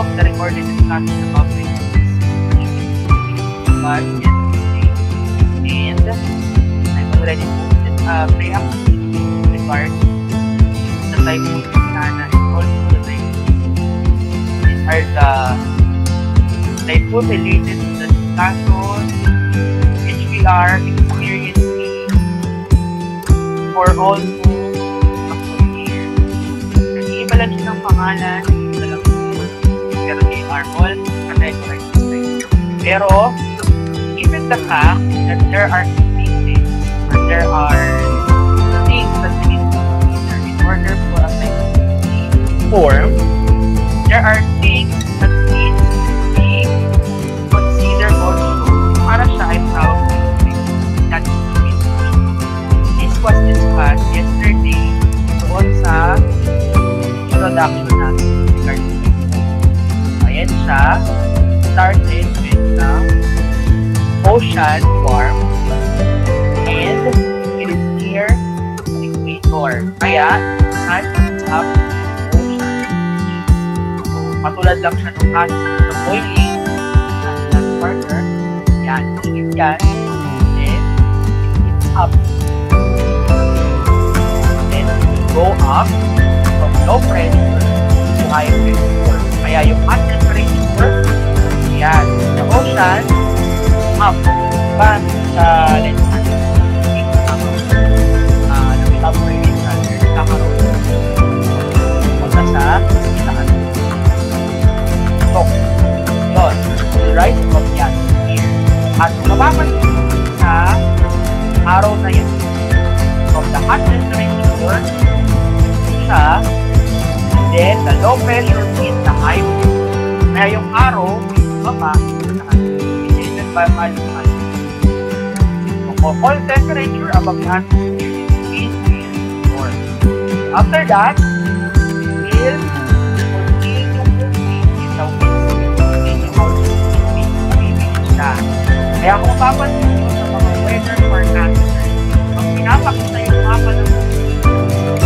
of the recorded discussion above the was yesterday. And I've already posted a pre-application with regards to the typhoon Sana and also the typhoon. These are the typhoon related to the discussion which we are experiencing for almost a full year. Nag-iiba lang siya ng pangalan, nag-iiba lang siya. Pero they are all connected. Pero, given the fact that there are things or there are things that we need to consider in order for a typhoon to be formed, there are things that need to be considered also. Para siya ay tawag that This was discussed yesterday doon sa introduction Siya. Started with the ocean warm and it is near the equator. Kaya, is up ocean. So, lang siya nung process of boiling na last partner. Yan, init yan. Then, it's up. Then, go up from low pressure to high pressure. Kaya yung temperature, yan, sa ocean, up. Ba, sa uh, the rise of the atmosphere. At kung sa araw na yun, from the hot temperature, siya, then the low pressure means the high pressure. Kaya yung araw, baba, indicated by malumay. So, for all temperature above the atmosphere is between 3 and 4. After that, will continue moving in the wind. Continue also moving moving siya. Kaya kung mapapansin nyo sa mga weather forecaster, pag pinapakita yung mapa ng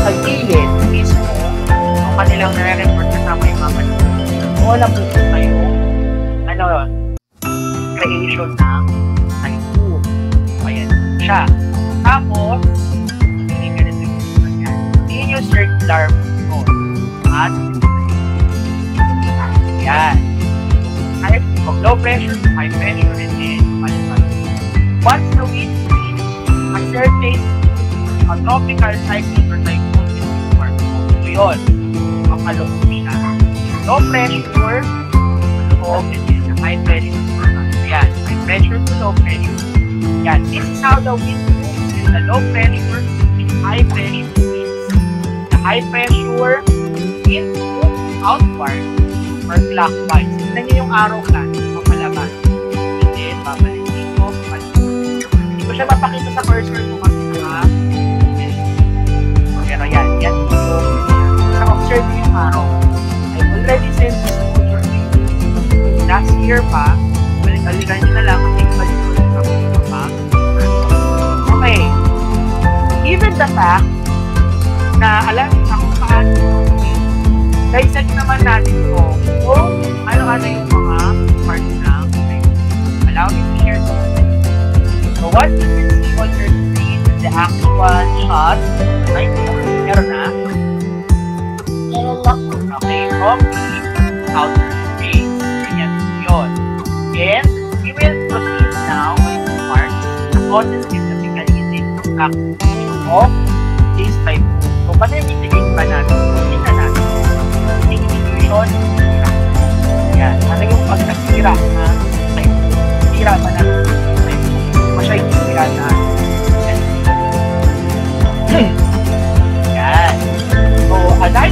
sa gilid mismo, ang kanilang nare-report kasama yung mapa ng wala po tayo ano creation ng typhoon. Ayan siya. Tapos, hindi ganito yung kanya. Yun yung circular motion. At, yan. High, from low pressure to high pressure and then. Once the wind reaches a certain a tropical cyclone or typhoon be formed. So, yun. Makaloob siya. Low pressure, then high pressure. Yan. High pressure to low pressure. Yan. This is how the wind moves in the low pressure and high pressure winds. The high pressure wind moves outward or clockwise. Tignan niyo yung arrow plan, papalabas. And then, babalik dito, papalabas. Hindi ko siya mapakita sa cursor ko kasi naka pero yan, yan ito. Na-observe ko yung araw. I already sent this. Last year pa, balik-alikan nyo na lang kasi balik ko ako pa. Okay. Given the fact na alam na kung paano dissect naman natin ito kung ano-ano yung mga parts ng Allow me to share something. So what you can see on your screen is the actual shot right Meron na? Okay, from the outer space. And we will proceed now with the parts na causes and typically is activation of this type. So, paano yung mitigate ba natin? Tingnan natin. Sira. Yan. Ano yung pag nagsira na type? Sira ba natin? Type. Masya yung sira na Yan. So, as I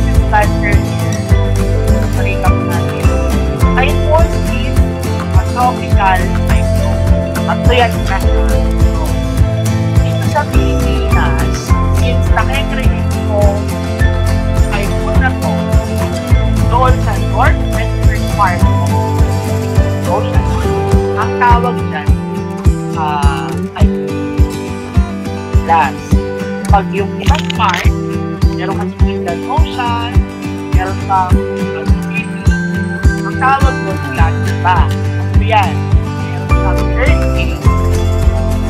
tropical cyclone. At so yan, so, dito sa Pilipinas, since nakikreate ko typhoon na to, doon sa northwestern part of the ocean, ang tawag dyan, uh, ay last. Pag yung isang part, meron kasi Inland Ocean, meron kang ano, Pacific, ang tawag doon last ba? So yan, meron siyang earthquake,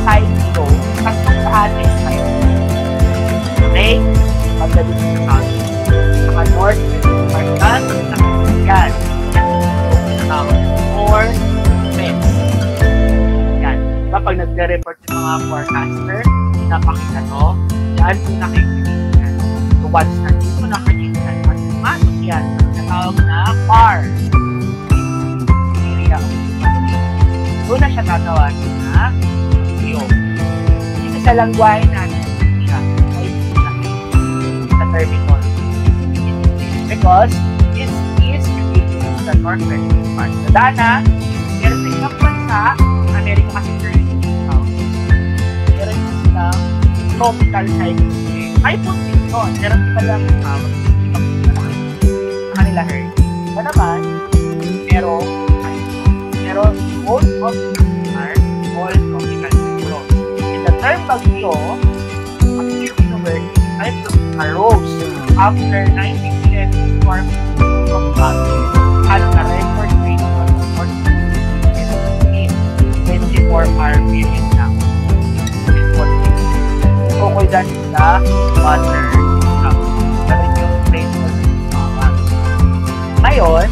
cyclone, tatlong sa atin tayo. Okay? Pagdating sa south, saka north, part yan, yan. Yan, north, west. Yan. Diba pag nagre-report yung mga forecaster, pinapakita to, yan po nakikinig yan. So once na dito nakikinig yan, pag pumasok yan, tinatawag na PAR. Doon na siya tatawagin na bagyo. Dito sa langwahe natin, siya ay sa terminal. Because it is created the northwestern part. So, Dana, meron sa ibang bansa, Amerika kasi currently meron silang tropical cyclone. Ay, po dito. Meron sila lang tawag sa kanila hurricane. Are all tropical cyclones. In the term bagyo, ang universe type arose after 1911 storm from Baguio at a record rate of 24 hour period lang. Tukoy dyan sa water. Ngayon,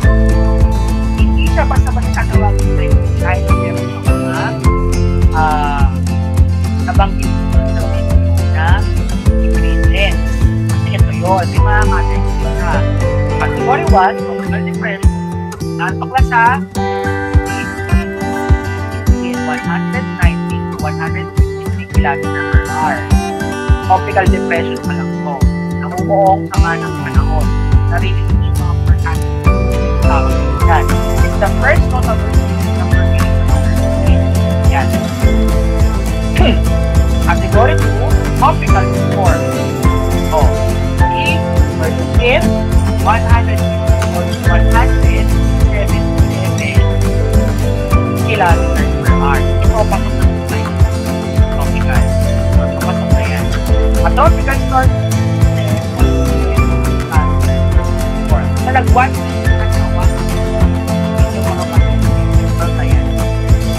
hindi siya basta-basta tawagin sa iyo kahit nabanggit ko sa video na ingredients. Kasi ito yun, may mga matters na category 1, tropical depression, natukla sa in 190 to 153 km per hour. Tropical depression pa lang to. Namumuong sama ng panahon. Narinig niyo yung mga forecast. Tawag ko. It's the first notable Category 2, tropical storm. Oh, E the fifth, 100 177 kilometers per hour. Ito pasok ng flight. Tropical. So, pasok na yan. A tropical storm sa lagwan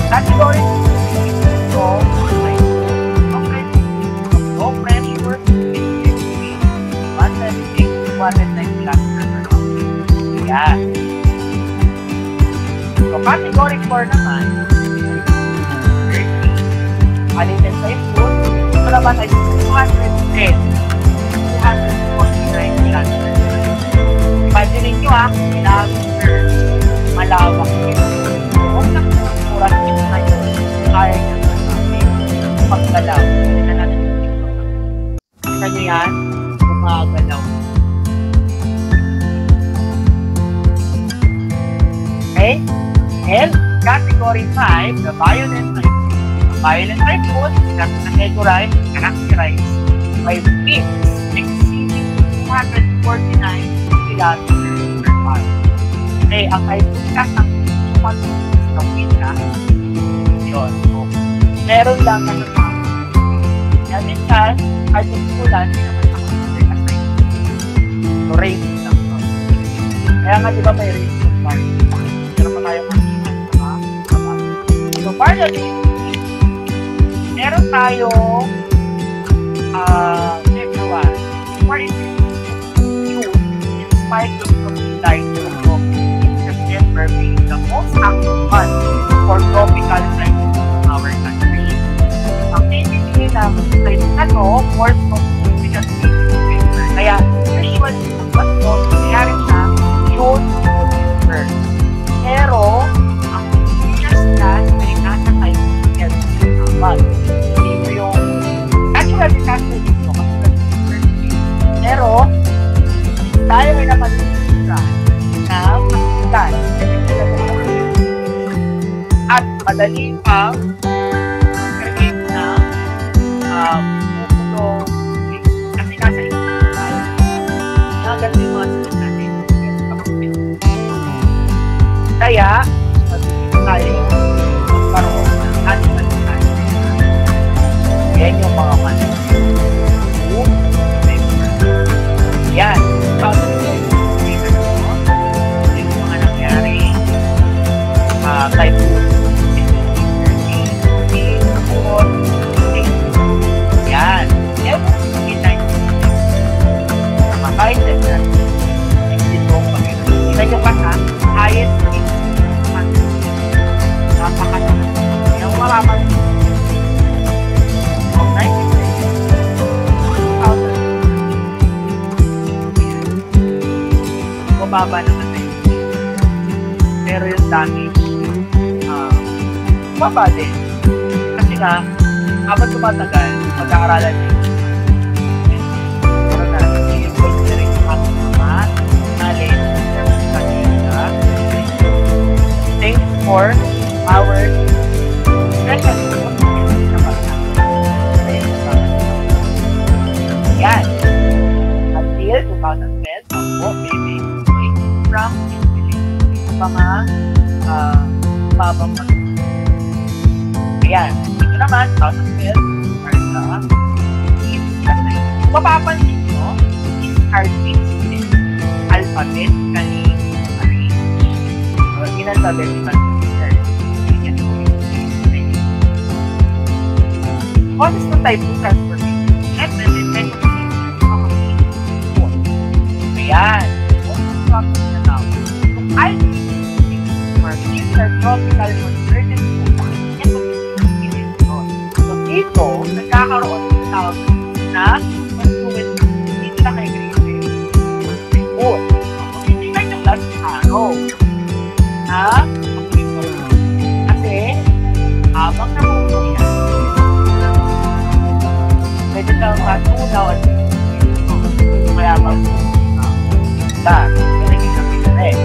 Category 2 176 to 109 kilometers per hour. Yan. So, category 4 naman, 30. Alin din sa input, naman ay 210. 249 kilometers per hour. Imagine nyo ah, kilometers, malawak yun. So, kung nakukuran ito na yun, kaya nyo na natin paggalaw. Na natin Kita nyo yan, gumagalaw. Okay? And category 5, the violent typhoon. The violent typhoon is categorized, characterized by winds exceeding 249 kilometers per hour. Okay, ang kasi ang sumasunod sa wind na yun. So, meron lang na nasasabi. Kaya minsan, kahit yung ulan, hindi naman So, rain lang to. Kaya nga, di ba may rain to park? Pero pa tayo mga kapag. So, finally, meron tayong uh, February. February June, in spite of light of in September being the most active month for tropical cyclones in our country. Ang pinipili ng cyclone na to, more because September. Kaya, usually, Pero, ang just that ay nasa typhoon every month. Dito yung natural disaster dito kasi nag-earthquake. Pero, tayo ay napag-iisipan na masukan at madali pang create ng um, pupulo kasi nasa isip tayo. Mga ganun yung mga Kaya, tayo magkaroon ng ating. Yan yung mga management. that. Dito, nagkakaroon ng tawag na confluence dito na kay Food. Kung hindi kayo ng last araw, na kasi habang nakukuha yan, pwede kang matunaw at kaya mag that, naging na rin.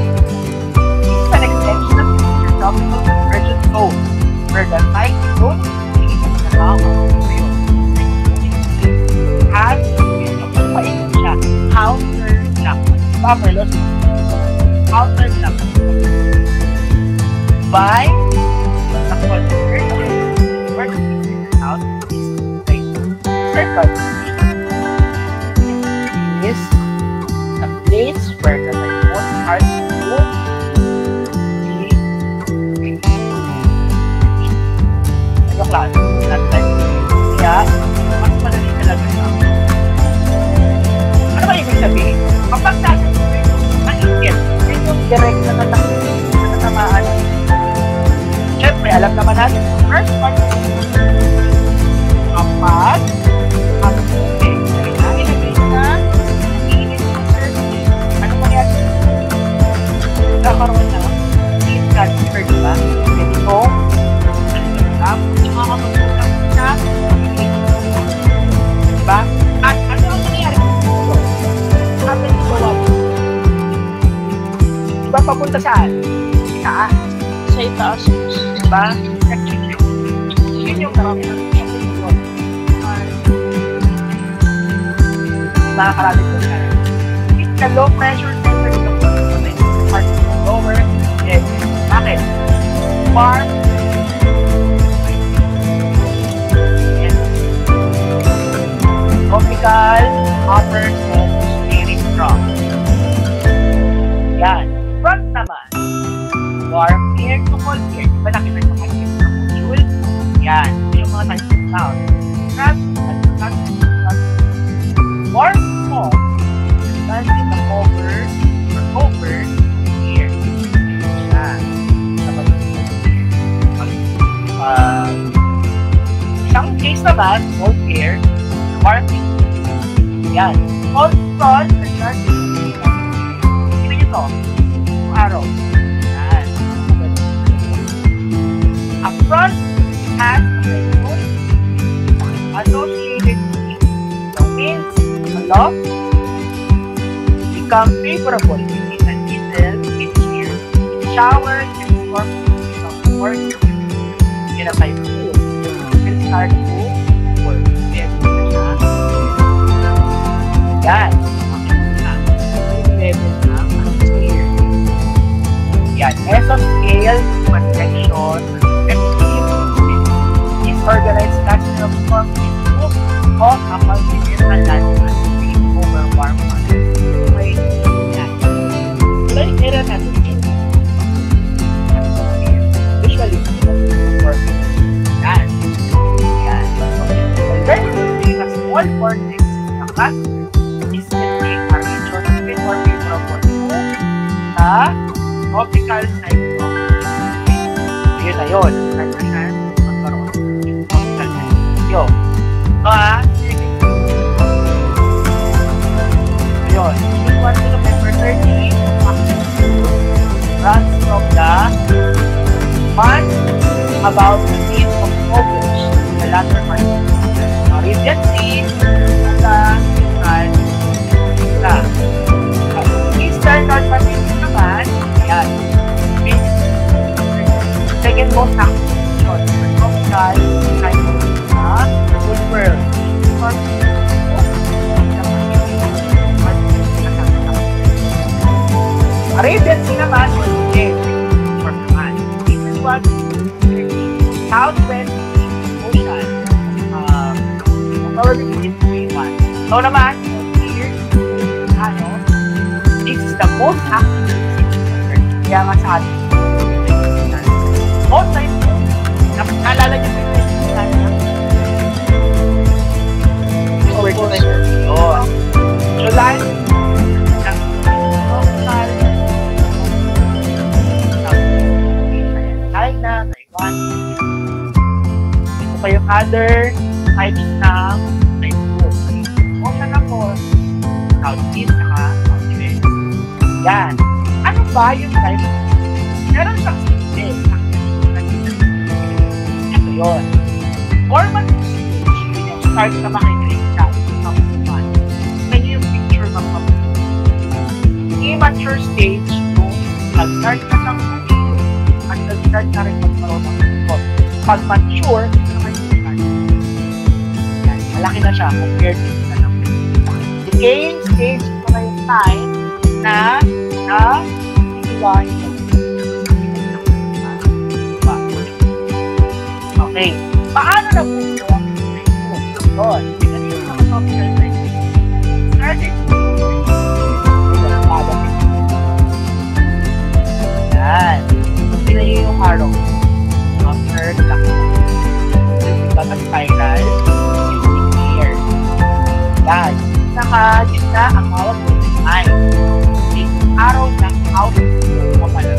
It's an extension of your tropical convergent zone where the cyclone is the has paikot siya. Counter-clockwise. Powerless. Counter-clockwise. By the convergent where the figure out is circle direct na na natamaan. Siyempre, alam naman natin, first part, kapag ang tubig ay nailagay na init sa surface, ano mangyari? Nagkakaroon ng heat transfer, di ba? Ganito, tapos Diba papunta saan? Itaas. Sa itaas. Diba? Yun yung naramdaman ko. Nakakarating ko siya. It's the low pressure center of the part lower. Yes. Bakit? Warm tropical, upper, and spirit strong. Yan. Front naman. Warm air to cold air. Di ba nakita nyo kayo sa module? Yan. Ito yung mga types of sound. Trans, at trans, trans. Warm smoke. Trans in the cover, or cover, air. Yan. Sa uh, isang case naman, cold air, warming. Yan. Cold front become favorable in the middle mid-year. Showers and storms become more in a typhoon. Will start to work. Yes. Yan. Level na atmosphere. Yan. Mesoscale convection effective is organized national of storm of a continental landmass ba yung time? Meron kang hindi. Ito yun. Formal speech, yun yung start na makikinig siya ng human. Kanya yung picture ng mga Immature stage, no? Nag-start ka ng human. At nag-start na rin magkaroon ng human. Pag mature, naman yung start. Yan, malaki na siya compared to the game stage pa yung time na na bahay. Okay. Paano na po ito? Doon. Kasi yung mga software Kasi Yan. Pinayo yung arrow. After black. Diba na spiral? Yung clear. Yan. Saka, yun na ang tawag ko ay arrow na out ng kapalan.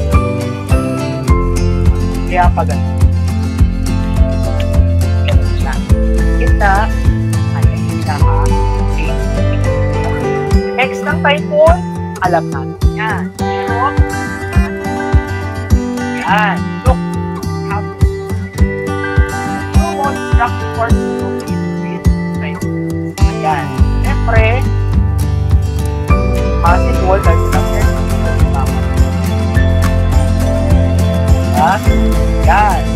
Kaya pa ganun. Ganun siya. Kita, ayan, kita ha. Next ng typhoon, alam natin yan. Look. Yan. Look. Have. No more structure. God.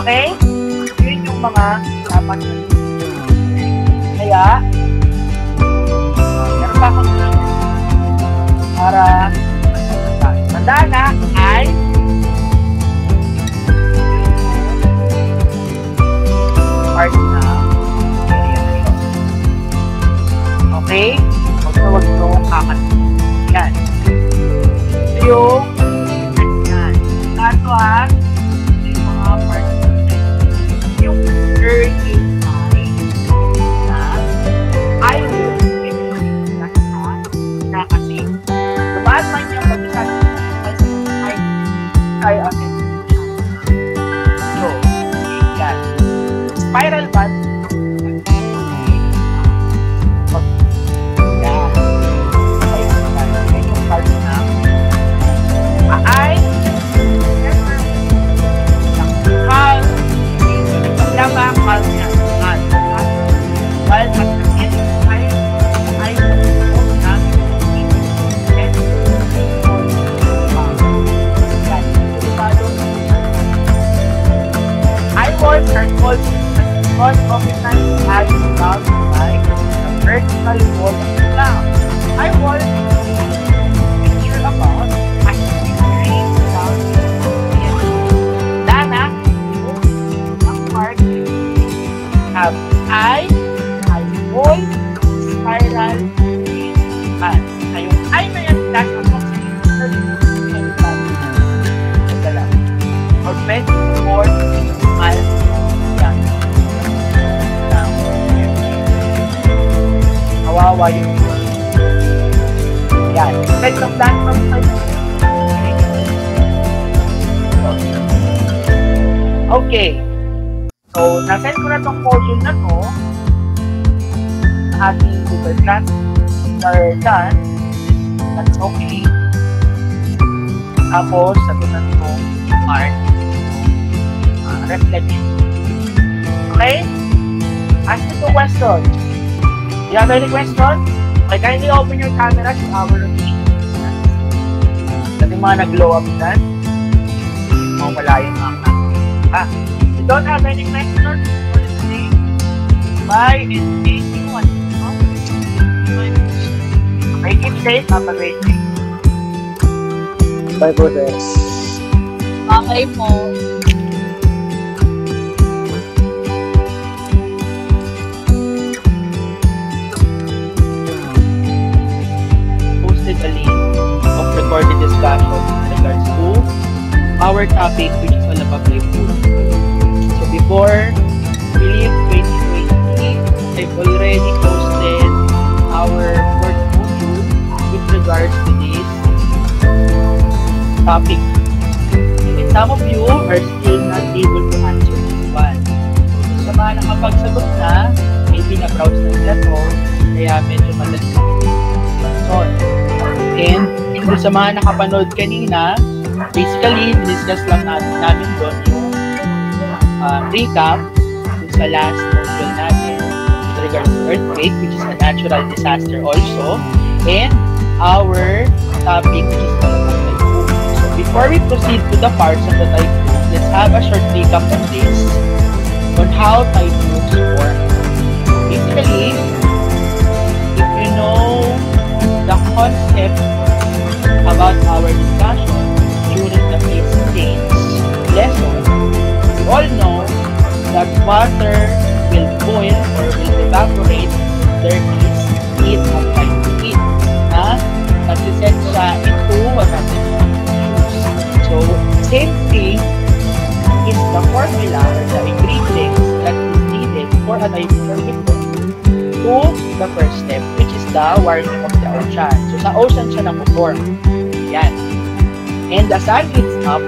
Okay? Yun yung mga dapat na. Kaya, meron pa akong para tanda na ay part na Okay? Huwag na huwag itong kakalimutan. Yan. Yung, yan. Tatwa, because of the time had found by the vertical wall of the cloud. I was picture about a green cloud Dana, ang part have I Ko part uh, reflection. Okay? Ask me two questions. Do you have any questions? Okay, kindly open your camera to our routine. Dati mga nag-glow up dyan. Mawala yung mga Ah, you don't have any questions for today? Bye and see you on Okay, keep safe. Have a great day. Bye po, Okay po. posted a link of recorded discussions in regards to our topic, which is all about food. So before we leave 2020, I've already posted our module with regards to this topic. Some of you are still not able to answer this one. So sa mga nakapagsagot na, maybe na-browse na nila to, kaya medyo madali So, and kung sa mga nakapanood kanina, basically, discuss lang natin, namin doon yung uh, recap sa last module natin with earthquake, which is a natural disaster also, and our topic is before we proceed to the parts of the typhoon, let's have a short recap on this, on how typhoons work. Basically, if you know the concept about our discussion during the phase change lesson, we all know that water will boil or will evaporate there is heat to it na nagsiset siya into what use. So, thing is the formula or the ingredients that is needed for a typhoon before to the first step, which is the warming of the ocean. So, sa ocean siya na-form. Yan. And the sun heats up.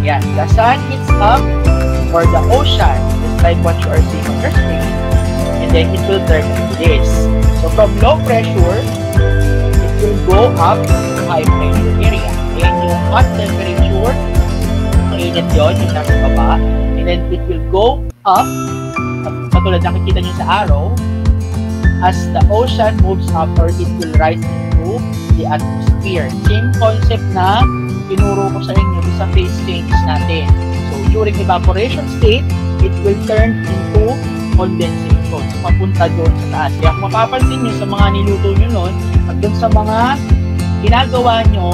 Yan. The sun heats up for the ocean, just like what you are seeing on your screen. And then it will turn into this. So, from low pressure, will go up to high pressure area. And yung hot temperature, mainit yun, yung nasa baba. And then it will go up, katulad nakikita nyo sa arrow, as the ocean moves upward, it will rise into the atmosphere. Same concept na tinuro ko sa inyo sa phase change natin. So, during evaporation state, it will turn into condensation. monsoons papunta doon sa taas. Kaya kung mapapansin nyo sa mga niluto nyo noon, at doon sa mga ginagawa nyo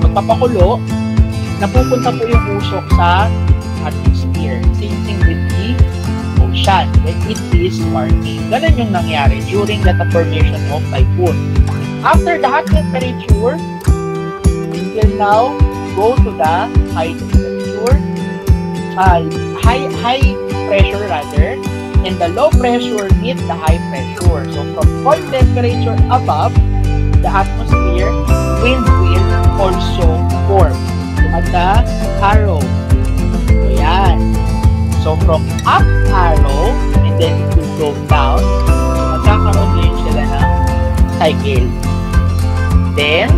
magpapakulo, napupunta po yung usok sa atmosphere. Same thing with the ocean when it is warming. Ganun yung nangyari during the formation of typhoon. After the hot temperature, we will now go to the high temperature, uh, high high pressure rather, and the low pressure meet the high pressure. So from cold temperature above the atmosphere, wind will also form. Tumanda arrow. So. So from up arrow, and then it will go down, magkakaroon din sila ng ah, cycle. Then,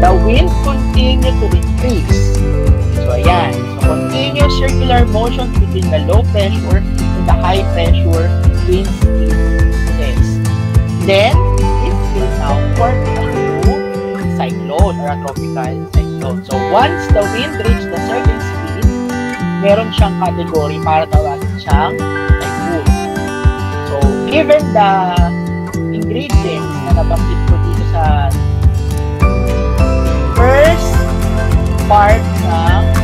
the wind continue to increase. So, ayan. So, continuous circular motion between the low pressure the high pressure wind increases. Then, it will now form a new cyclone or a tropical cyclone. So, once the wind reaches the certain speed, meron siyang category para tawagin siyang typhoon. So, given the ingredients na nabanggit ko dito sa first part ng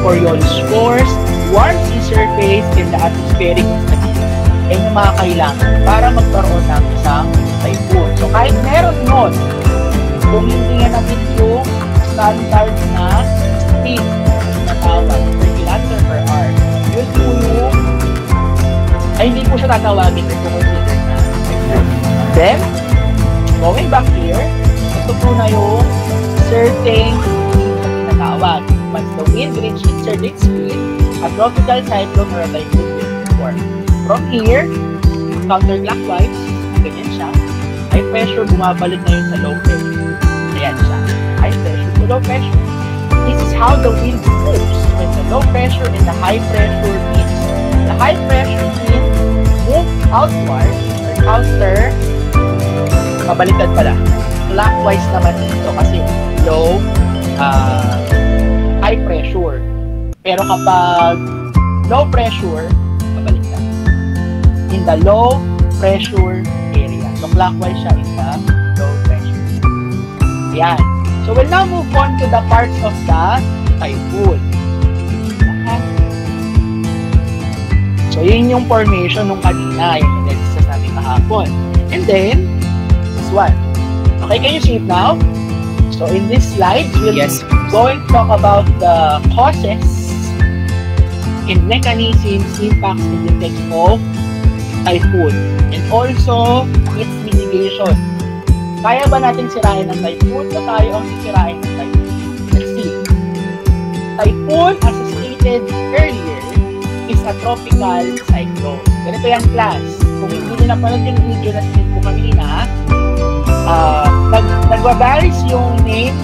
humidity, Coriolis force, warm sea surface, and the atmospheric instability. Yan yung mga kailangan para magkaroon ng isang typhoon. So kahit meron nun, kung hindi nga natin yung standard na speed na tawag per kilometer per hour, yun po yung ay hindi po siya tatawagin or consider na. Then, going back here, ito po na yung certain na tinatawag. Once the wind reaches certain speed, a tropical cyclone or a typhoon will form. From here, counterclockwise, ganyan siya. High pressure, bumabalik na yun sa low pressure. Ayan siya. High pressure to low pressure. This is how the wind moves when the low pressure and the high pressure meet. The high pressure wind moves outward or counter pabaliktad pala. Clockwise naman dito kasi low uh, high pressure. Pero kapag low pressure, pabaliktad. In the low pressure area. So clockwise siya in the low pressure. Ayan. So we'll now move on to the parts of the typhoon. So yun yung formation nung kanina, yung analysis natin kahapon. And then, this one. Okay, can you see it now? So in this slide, we'll Yes. Going to talk about the causes and mechanisms, impacts, and effects of typhoon. And also, its mitigation. Kaya ba natin sirain ng typhoon o tayo ang sisirain ng typhoon? Let's see. Typhoon, as stated earlier, is a tropical cyclone. Ganito yung class. Kung hindi nyo napanood yung video na sinend ko kanina, uh, nag nagbabaris yung name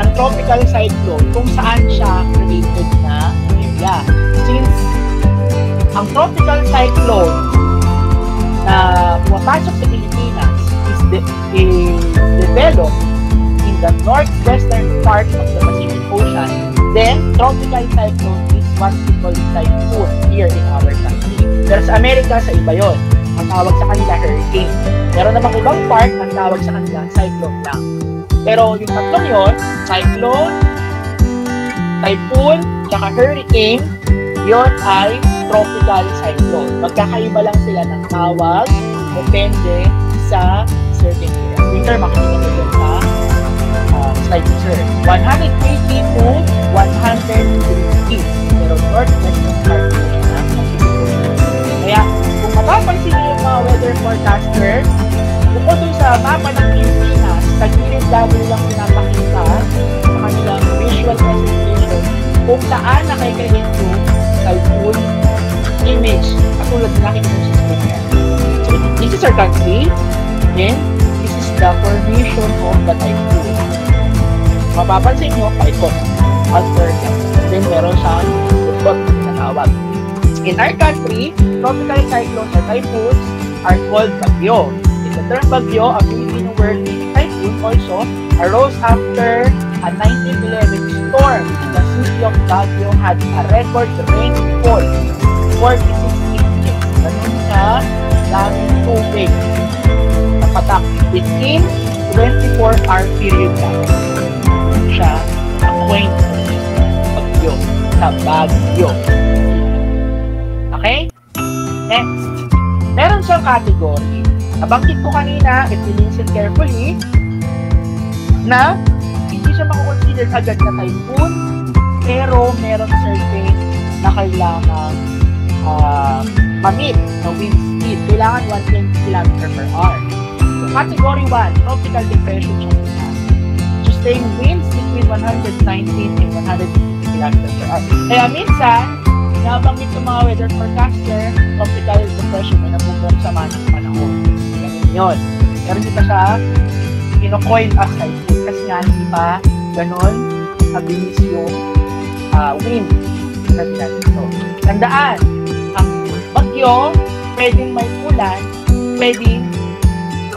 ng tropical cyclone kung saan siya related na area. Since ang tropical cyclone na pumapasok sa Pilipinas is, de- is developed in the northwestern part of the Pacific Ocean, then tropical cyclone is what we call typhoon here in our country. Pero sa Amerika, sa iba yon. Ang tawag sa kanila hurricane. Meron namang ibang part, ang tawag sa kanila cyclone lang. Pero yung tatlong yon, cyclone, typhoon, tsaka hurricane, yon ay tropical cyclone. Magkakaiba lang sila ng tawag, depende sa certain area. Winter, makikita mo dyan sa uh, slide sir. 180 to 150 east. Pero siya ng Pacific Ocean. Kaya, kung mapapansin niyo yung mga weather forecaster, bukod dun sa mapa ng Pilipinas, sa gilid lagi lang pinapakita sa kanilang visual presentation kung saan nakikreate yung typhoon image katulad na nakikita sa yan. So, this is our country, and this is the formation of the typhoon. Mapapansin nyo, paikot. Lang. Then, meron siyang tukot na tawag. In our country, tropical cyclones or typhoons are called bagyo. In the term bagyo, a Filipino word meaning arose after a 1911 storm the city of Baguio had a record rainfall, 46 inches. Ganun siya, daming tubig. Napatak within 24-hour period lang. Siya, acquaint Bagyo sa Baguio. Okay? Next. Meron siyang category. Nabanggit ko kanina, if you listen carefully, na hindi siya makukonsider agad na typhoon, pero meron certain na kailangan uh, ma-meet na wind speed. Kailangan 120 km per hour. So, category 1, tropical depression siya muna. Sustained winds between 119 and 150 km per hour. Kaya minsan, nabanggit ng mga weather forecaster, tropical depression may nabubuong sama ng panahon. Ganun yun. Pero pa siya kinocoin as typhoon kasi nga hindi pa ganun kabilis yung uh, wind na dito. Tandaan, ang bagyo, pwedeng may ulan, pwedeng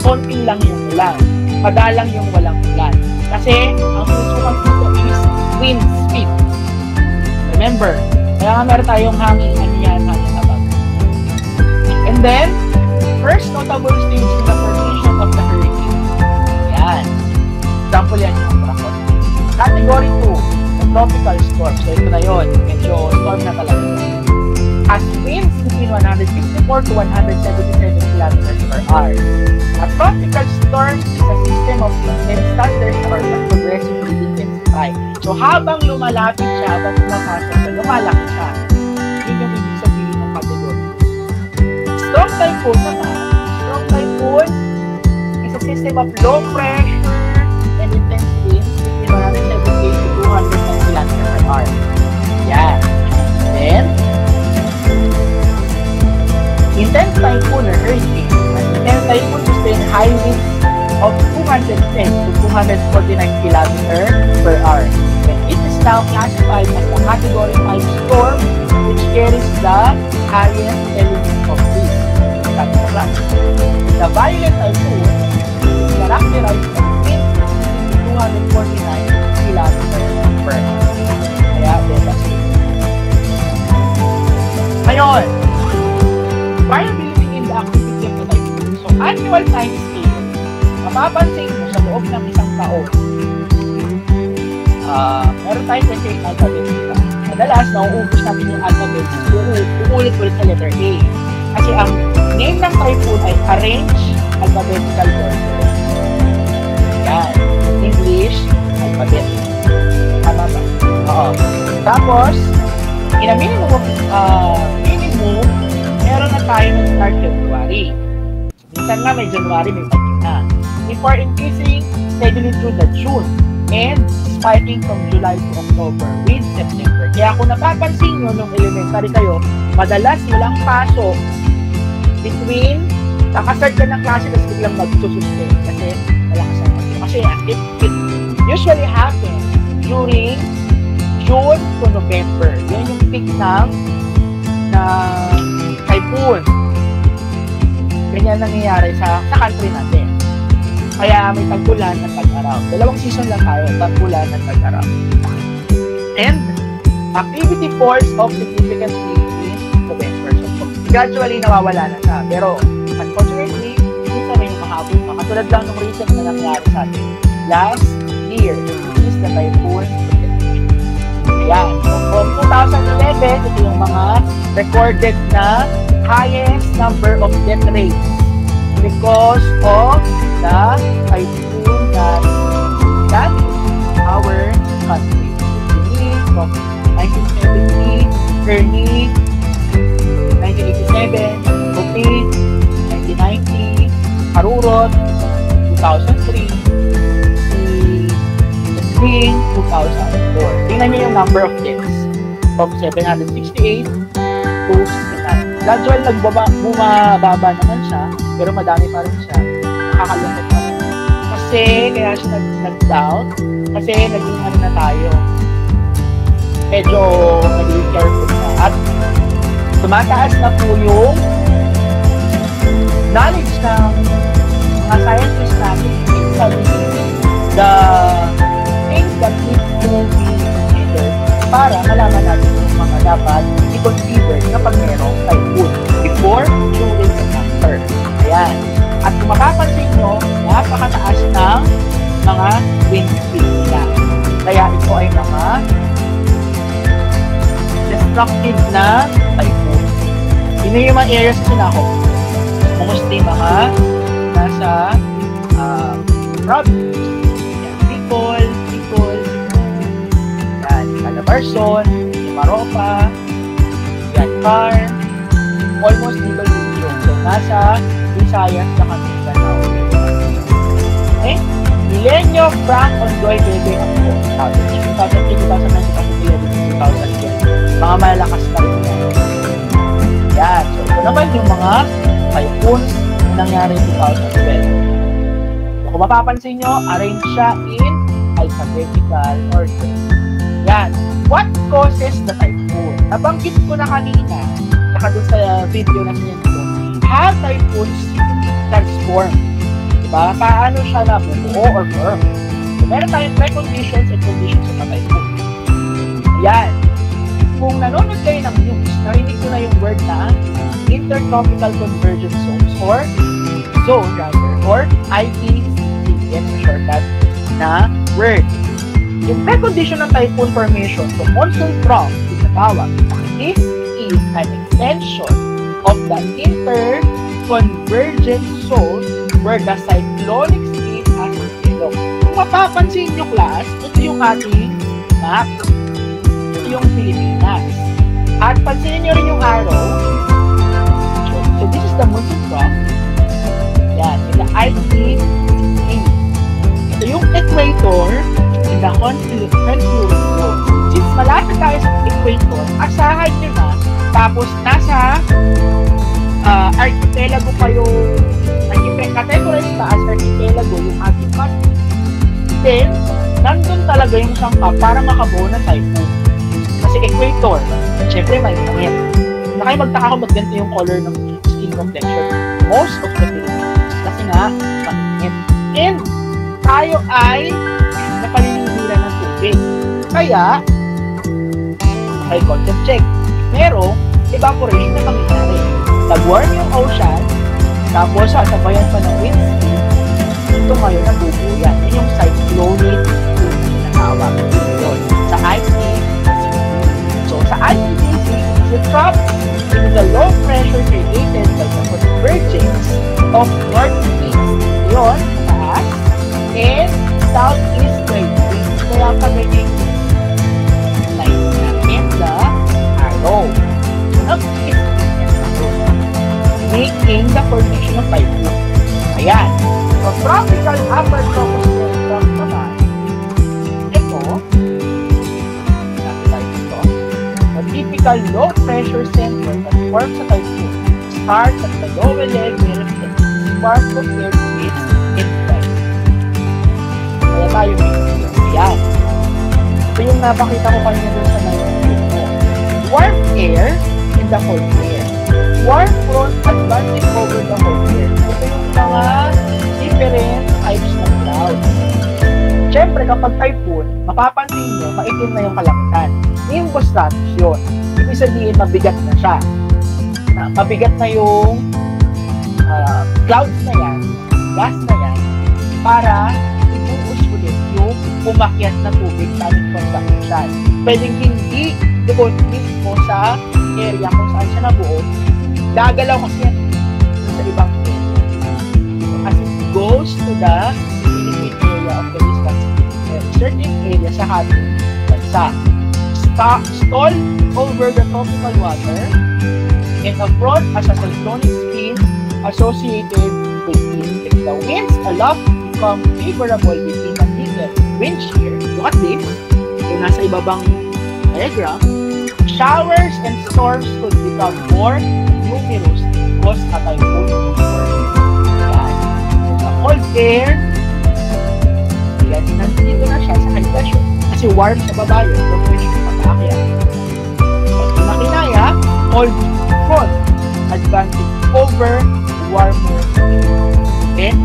konting lang yung ulan. Madalang yung walang ulan. Kasi, ang susukan dito is wind speed. Remember, kaya nga meron tayong hangin, ano yan, hangin abag. And then, first notable stage in Example yan yung Prakot. Category 2, the tropical storm. So, ito na yun. Medyo storm na talaga. Has winds between 154 to 177 km per hour. A tropical storm is a system of condensed thunders or progressively intensify. So, habang lumalapit siya, habang pumapasok siya, lumalaki siya. Yun yung ibig sabihin ng category. Strong typhoon naman, strong typhoon is a system of low pressure 178 to 210 km per hour. Yan. Then, intense typhoon or hurricane. An intense typhoon sustain high winds of 210 to 249 km per hour. And it is now classified as a category 5 storm which carries the highest element of wind. That's the class. The violent typhoon is characterized by winds between 249 km per hour. Kaya, devastating. Ngayon, variability in the activity of the typhoon. So, annual time scale, mapapansin mo sa loob ng isang taon, ah, meron tayong 28 alphabets dito. Madalas, nauubos natin yung alphabets, uulit-ulit sa letter A. Kasi ang name ng typhoon ay arrange alphabetical order. Yan. English, alphabet. Tama ba? Oo. Tapos, in a minimum uh, minimum, meron na tayo ng start February. Minsan nga may January, may bagyo na. Before increasing steadily through the June and spiking from July to October with September. Kaya kung napapansin nyo nung elementary kayo, madalas walang pasok between kakastart ka ng klase tapos biglang magsusustain kasi malakas ang bagyo. Kasi it, it usually happens during June to November. Yan yung peak ng na typhoon. Ganyan nangyayari sa, sa country natin. Kaya may tag-ulan at tag-araw. Dalawang season lang tayo, tag-ulan at tag-araw. And activity force of significantly in November. So, gradually nawawala na siya. Pero, unfortunately, minsan may mahabol pa. Katulad lang ng recent na nangyari sa atin. Last year, the typhoon Ayan. So, from 2011, ito yung mga recorded na highest number of death rates because of the typhoon that damaged our country. From 1970, Ernie, 1987, Kopi, 1990, Harurot, 2003, si Spring, 2004. Tingnan niyo yung number of deaths from 768 to 69. Gradual nagbaba, bumababa naman siya, pero madami pa rin siya. Nakakalungkot pa rin. Kasi, kaya siya nag, nag-down, kasi naging ano na tayo, medyo naging careful na. At tumataas na po yung knowledge ng mga scientists natin especially the to be considered para malaman natin yung mga dapat i-consider kapag merong typhoon before, during, and after. Ayan. At kung mapapansin nyo, napakataas ng mga wind speed nila. Kaya ito ay mga destructive na typhoon. Yun yung mga areas na sinakop. Mostly mga nasa uh, province. Calabarzon, Maropa, yan, Car, almost Bicol region. So, nasa Visayas na kami Mindanao. Okay? Milenyo, Frank, Ongoy, Bebe, ang 2003, 2009, 2010. Mga malalakas pa rin. Yan. So, ito naman yung mga typhoons na nangyari 2012. So, kung mapapansin nyo, arrange siya in alphabetical order. Yan. What causes the typhoon? Nabanggit ko na kanina, saka dun sa video na ko, how typhoons transform. Diba? Paano siya nabubuo or form? So, meron tayong preconditions and conditions of a typhoon. Yan. Kung nanonood kayo ng news, narinig ko na yung word na intertropical convergence zones or zone rather or ITC yan ang shortcut na word. Yung precondition ng typhoon formation to monsoon trough is tawag. This is an extension of the interconvergence zone where the cyclonic stream has developed. Kung mapapansin nyo class, ito yung ating map. Ito yung Pilipinas. At pansinin nyo rin yung arrow. So, so this is the monsoon trough. Yan, in the IT Ito yung equator the confluence zone. Since malapit tayo sa equator, asahan nyo na, tapos nasa uh, archipelago pa yung categories pa as archipelago yung ating country. Then, nandun talaga yung sangka para makabuo na typhoon. Kasi equator, syempre may init. Na kayo magtaka kung ba't ganito yung color ng skin complexion. Most of the Philippines. Kasi nga, mainit. And, tayo ay ng tubig. Kaya, okay, concept check. Merong evaporation na mangyayari. Nag-warm yung ocean, tapos sasabayan pa ng wind speed, ito ngayon nabubuo yan. Yung cyclonic tubig na tawag. Yun. Sa IPCC. So, sa IPCC, the trough in the low pressure created by the convergence of northeast. Yun, taas, and southeast trade winds. Kaya pa arrow. So, making the formation of typhoon. Ayan. So, tropical upper troposphere trough naman, ito, dito, a typical low pressure center that forms a typhoon starts at the lower level and spark of air winds in flight. Kaya tayo may Ayan. Ito yung napakita ko kanina doon sa. Warm air and the cold air. Warm front advancing over the cold air. Ito yung mga different types ng clouds. Siyempre, kapag typhoon, mapapansin nyo, maitim na yung kalangitan. Nimbus status yun. Ibig sabihin, mabigat na siya. Uh, mabigat na yung uh, clouds na yan, gas na yan, para ibuus ulit yung umakyat na tubig galing from the ocean. Pwedeng hindi doon mismo sa area kung saan siya nabuo, gagalaw kasi yan sa ibang area. As it goes to the Philippine area of the Wisconsin, uh, certain area sa ating bansa, sta- stall over the tropical water and abroad as a cyclonic stream associated with it. If the winds aloft become favorable between the wind shear, look at this, yung nasa ibabang diagram, showers and storms could become more numerous because a typhoon forming. Yan. Sa cold air, yan, nandito na siya sa high pressure. Kasi warm sa baba yun, low pressure pag-aakyat. Pag makinaya, cold front advancing over warmer air. And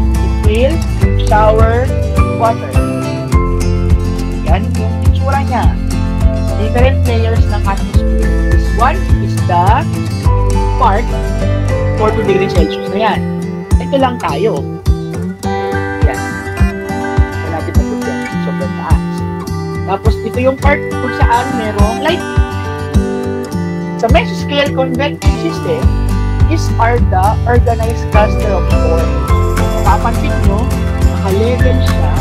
it will shower water. Yan yung itsura niya. Different layers ng. This one is the part 42 degrees Celsius na yan. Ito lang tayo. Yan. Wala natin na yan. Sobrang taas. Tapos ito yung part kung saan merong light. Sa mesoscale convective system, these are the organized cluster of forms. Mapapansin nyo, naka-level siya.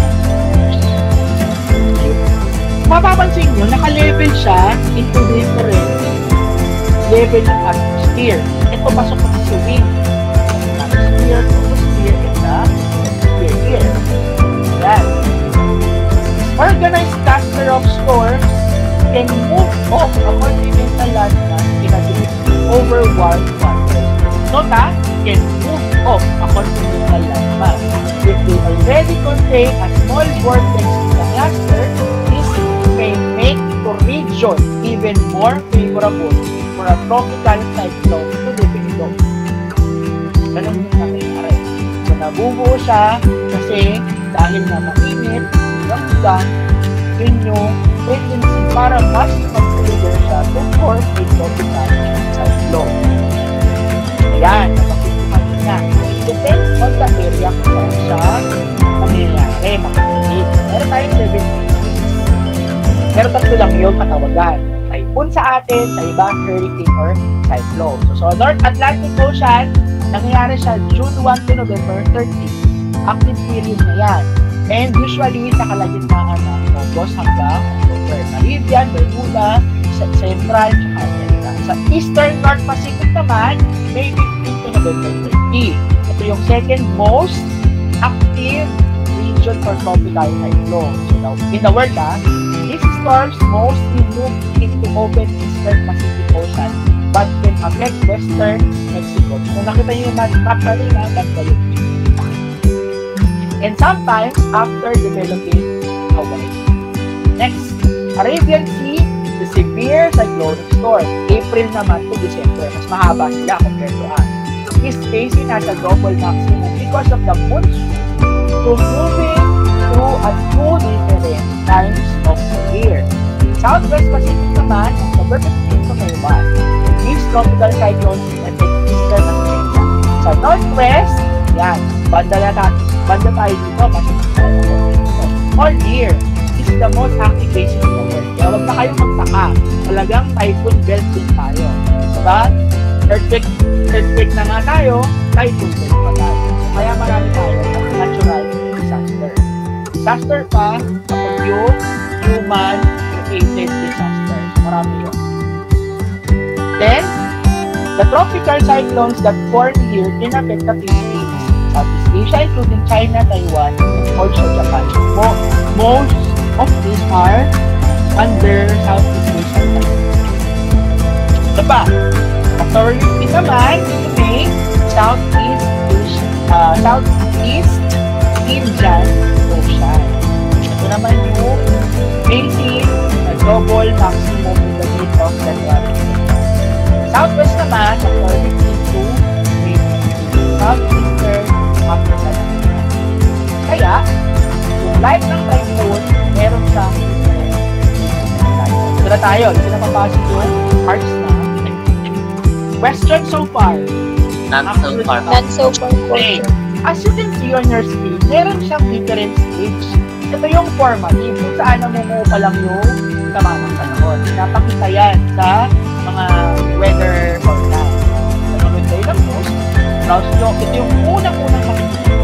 Mapapansin nyo, naka-level siya into different level ng atmosphere. Ito pasok na sa wing. Atmosphere, troposphere, and atmosphere here. Yan. Organized cluster of storms can move off a continental landmass in a over warm waters. Nota, can move off a continental landmass. If they already contain a small vortex in the cluster, region even more favorable for a tropical cyclone to develop. Ganun yung nangyayari. So, nabubuo siya kasi dahil na mainit, hanggang yun yung tendency para mas mag-trigger siya to form a tropical cyclone. Ayan, napakituhan niya. It depends on the area kung saan siya nangyayari, makikinig. Meron tayong 7 Pero tatlo lang yung katawagan. Typhoon sa atin, sa iba, hurricane or cyclone. So, so North Atlantic Ocean, nangyayari siya June 1 to November 30. Active period na yan. And usually, sa kalagitnaan ng August hanggang October. Caribbean, Bermuda, Central, tsaka America. Sa Eastern North Pacific naman, May 15 to November 30. Ito yung second most active region for tropical cyclone. So in the world, ah, these storms mostly move into open Eastern Pacific Ocean but can affect Western Mexico. Kung nakita niyo yung map kanina, yun. And sometimes, after developing Hawaii. Next, Arabian Sea, the severe cyclonic storm. April naman to December. Mas mahaba sila compared to us. Is facing at a global maximum because of the monsoon to moving through at two different times year. Southwest Pacific naman, the perfect to know what. These tropical cyclones affect eastern America. Sa Northwest, yan, banda na tayo, banda tayo dito, Pacific. All year, is the most active basin in the world. Kaya huwag na kayong magtaka. Talagang typhoon belt din tayo. Diba? Earthquake, earthquake na nga tayo, typhoon belt pa tayo. Kaya marami tayo natural disaster. Disaster pa kapag yung human-created disasters. Marami yun. Then, the tropical cyclones that form here can affect the Philippines, Southeast Asia, including China, Taiwan, and also Japan. Mo most of these are under Southeast pa, after Philippines naman, may Southeast Asia, uh, Southeast Indian na tayo. Ito na papasok yung parts na Question so far. Not so far. Not so far. Okay. As you can see on your screen, meron siyang different stage. Ito yung formative kung saan namumuo pa lang yung sama ng panahon. Napakita yan sa mga weather forecast. Nanonood kayo ng news, browse nyo. Ito yung unang-unang makikita.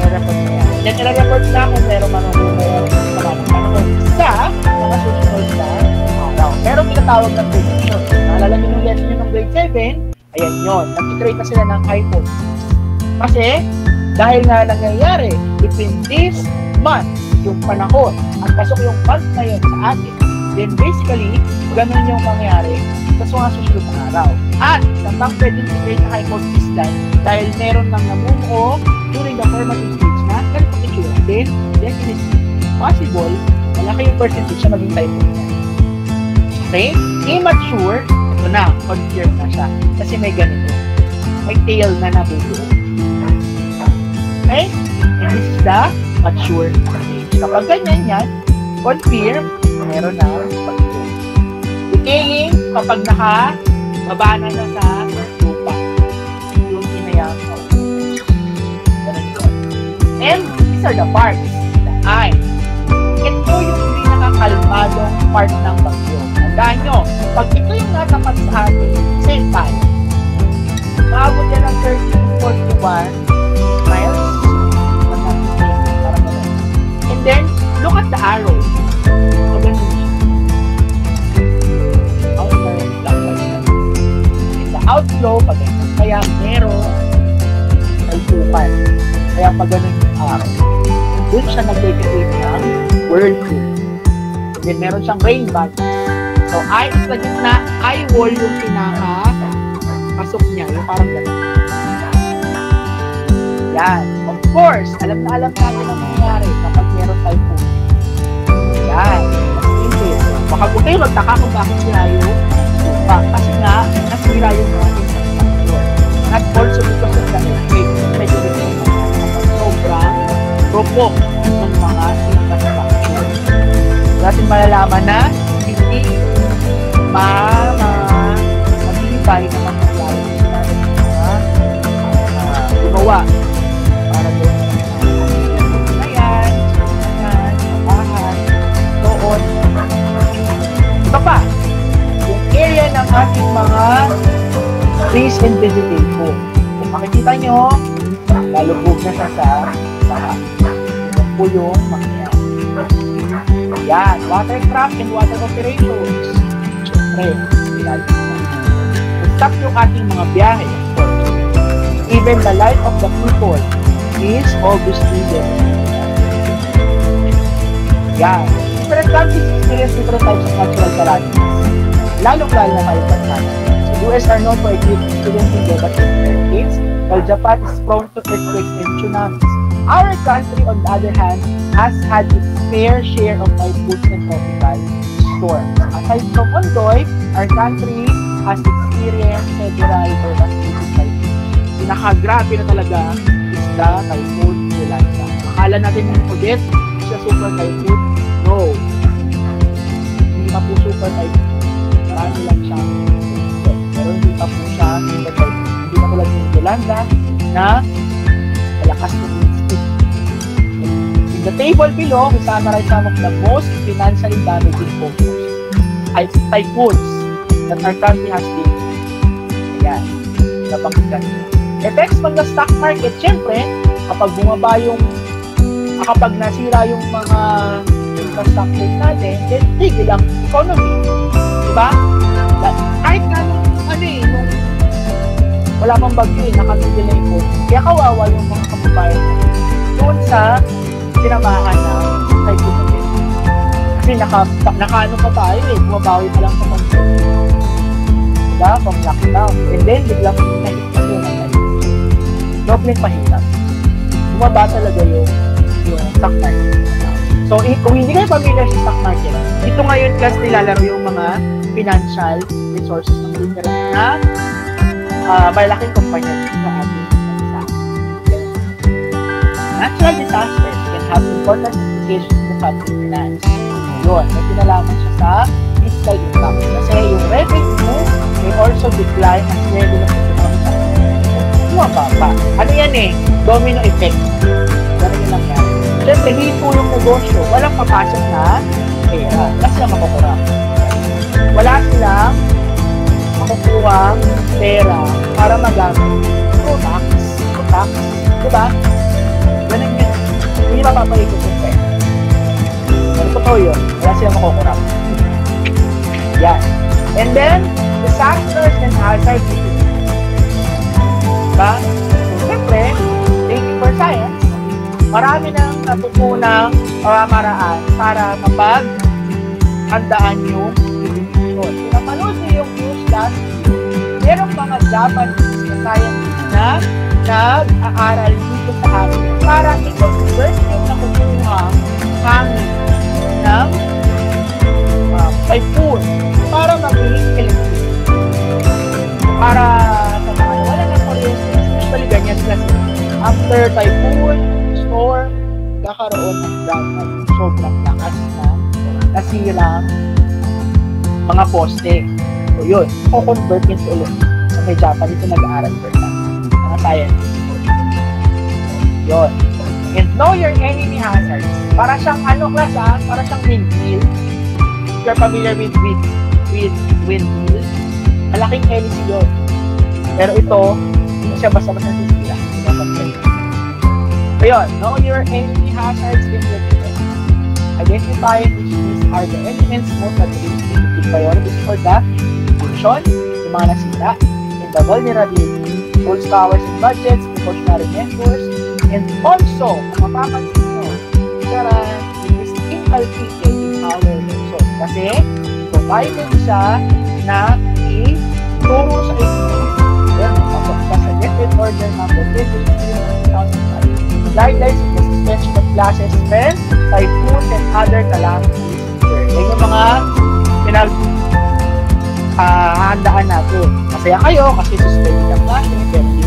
May report na yan. Then, i-report na kung meron man namumuo sama ng panahon sa mga susunod na araw. Pero pinatawag ng prediction. Naalala nyo yung lesson nyo ng grade 7, ayan yun. Nag-create na sila ng hypothesis. Kasi, dahil nga nangyayari between this month, yung panahon, at pasok yung month na yun sa atin, then basically, ganun yung mangyari sa mga susunod na araw. At, isa pang pwedeng i-create na hypothesis dyan, dahil meron nang namumuo during the formative stage na ganito ang itsura. Then, definitely, possible, malaki yung percentage na maging typhoon na. Okay? Immature, ito na, confirmed na siya. Kasi may ganito. May tail na nabubuo. Okay? And this is the mature stage. Kapag ganyan yan, confirm, meron na pag decaying kapag naka baba na siya sa lupa. Yung inayang Ganun yun. And these are the parts. The eye. Ito part ng bagyo. Tandaan nyo, pag ito yung natapat sa atin, same time. Maabot yan ng 1341 miles. And then, look at the arrow. So, ganun siya. Outer, na. And the outflow, pag ganun. Kaya meron kalpukan. Kaya pag ganun yung araw. Doon siya nag-create ng whirlpool. And then meron siyang rain bag. So, I sa gitna, eye wall yung pinaka pasok niya, yung parang gano'n. Yan. Of course, alam na alam natin ang mangyayari kapag meron typhoon. Yan. Hindi. Baka kung kayo magtaka kung bakit sira yung lupa. Kasi nga, nasira yung mga infrastructure. Not also because of the earthquake. Medyo rin yung mga sobrang propok ng mga. Natin malalaman na hindi ma ma matibay na sila ng mga uh, gumawa para doon sa mga na yan, yan, bahay, doon. Ito pa, yung area ng ating mga trees and vegetation. Kung makikita nyo, lalubog na siya sa baha. Po yung mangyayari. Yan, watercraft and water operations. Siyempre. Stop yung ating mga biyahe, of course. Even the life of the people is obviously devastated. Yan. Different countries experience different types of natural calamities. Lalong-lalo na sa So, US are known for experiencing devastating earthquakes, while Japan is prone to earthquakes and tsunamis. Our country, on the other hand, has had its fair share of typhoons and tropical storms. Aside from Ondoy, our country has experienced several devastating typhoons. Pinakagrabe na talaga is the typhoon Yolanda. Akala natin yung Odette, siya super typhoon. No. Hindi pa po super typhoon. Marami lang siya. Pero hindi pa po siya super typhoon. Hindi na tulad yung Yolanda na malakas. In the table below, we summarize some of the most financially damaging focus. Typhoons that our country has been. Ayan. Napakinggan nyo. Effects from the stock market, syempre, kapag bumaba yung, kapag nasira yung mga infrastructure natin, then tigil ang economy. Diba? Kahit nga nung, ano eh, nung wala pang bagyo eh, nakatigil na yung Kaya kawawa yung mga kababayan natin. Doon sa tinamaan na din. Kasi naka, naka ano pa tayo eh, bumabawi pa lang sa control. Diba? Pang lockdown. And then, biglang nahit yung typhoon doble mahirap. Bumaba talaga yung, yung stock market. So, kung hindi kayo familiar sa stock market, ito ngayon class nilalaro yung mga financial resources ng different na uh, malaking kumpanya sa ating bansa. Natural disasters can have important implications to public finance. Yun, may pinalaman siya sa fiscal income. Kasi yung revenue may also decline as level of economic activity bumababa. Ano yan eh? Domino effect. Ganun yung nangyari. Siyempre, hito yung negosyo. Walang papasok na pera. Wala silang makukurang. Wala silang makukuhang pera para magamit. Pro tax. Pro tax. Diba? Hindi mapapalikot yung pera. Pero totoo yun. Wala silang makukurang. Yan. And then, disasters and hazards Diba? So, siyempre, thank you for science. Marami nang natutunang pamamaraan para mapag handaan yung education. Kung napanood niyo yung news last merong mga Japanese na scientists na nag-aaral dito sa atin para i-convert hangin ng uh, typhoon para maging electric. Para sa mga wala ng kuryente, usually ganyan kasi after typhoon, storm, kakaroon ng brownout. Sobrang lakas na nasirang mga poste. So yun, ko-convert yun sa ulit. So may Japanese na nag-aaral for that. Mga science. Yun. And know your enemy hazards. Para siyang ano class ah, para siyang windmill. If you're familiar with with with windmill, malaking hélice yun. Pero ito, hindi siya basta-basta sisira. So yun, know your enemy hazards in your defense. Identify which these are the elements most at risk to priorities for the function, yung mga nasira, and the vulnerability, tools, powers, and budgets, precautionary measures, and also, mapapansin nyo, tara, it is inculcated in our lesson. Kasi, provided siya na ituro sa inyo. Yan, pasok sa Deputy Order number 2005 guidelines in the suspension of classes when typhoons and other calamities. Yan yung mga pinag ah, handaan natin. Masaya kayo kasi suspended ang klase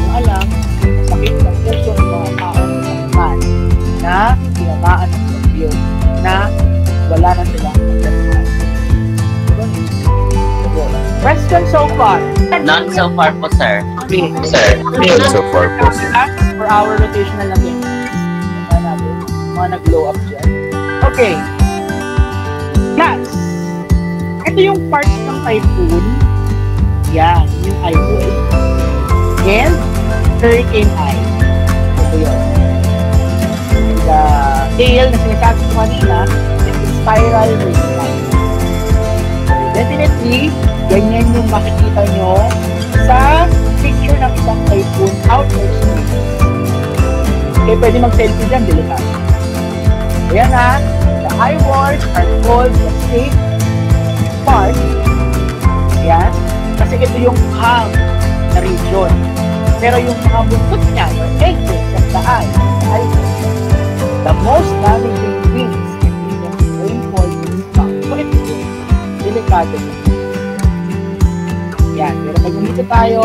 na tinamaan ng bagyo na wala na silang pagkakuhan. Question so far. None so far po, sir. Okay. Sir. So far po, sir. For our rotational na game. Mga nag-blow up dyan. Okay. Class. Ito yung parts ng typhoon. Yan. Yung wall. And hurricane eye. Ito yun. The tail na sinasabi ko kanina is the spiral ring line. So, definitely, ganyan yung makikita nyo sa picture ng isang typhoon outer space. Okay, pwede mag-selfie dyan, delikado. Ayan na, the eye walls are called the safe part. Ayan, kasi ito yung calm na region. Pero yung mga buntot niya, or edges of the eye, the most damaging things can even rainfall is ito yun, delikado yun. Yan, pero pag nandito tayo,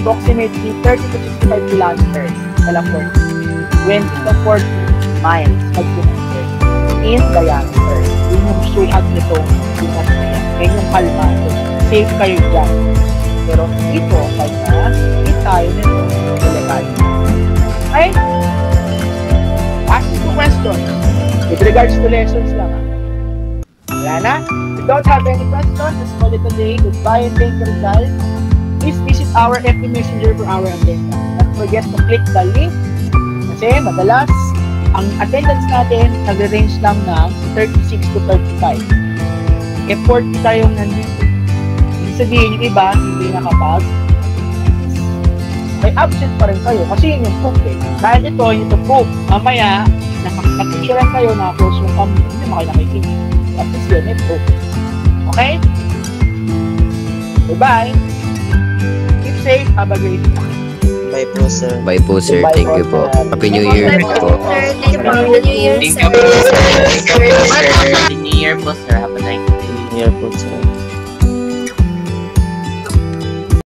approximately 30 to 65 kilometers sa Lamport. 20 to 40 miles pag kilometer in diameter. Yun yung sukat nito sukat na yan. Yung kalmado. Safe kayo dyan. Pero dito, pag na hit tayo nito, delikado. Okay? Questions. With regards to lessons lang ah. Wala na? If you don't have any questions, let's call it a day. Goodbye and thank you, Rizal. Please visit our FB Messenger for our attendance. Don't forget to click the link kasi madalas ang attendance natin nagre-range lang ng 36 to 35. E 40 tayong nandito. Ibig sabihin yung iba, hindi nakapag may absent pa rin kayo kasi yun yung proof eh. Dahil ito, yun yung proof. Mamaya, nakapag-picturean kayo, naka-close yung cam, hindi mo kayo nakikinig. At least yun, may proof. Okay? Goodbye. Keep safe. Have a great day. Bye po, sir. Bye po, sir. Goodbye Thank you po. sir. Happy New Year Bye po. po, sir. Thank you po. Happy New Year, Thank sir. you po, sir. Happy New Year po, sir. Have a nice day. Here po, sir.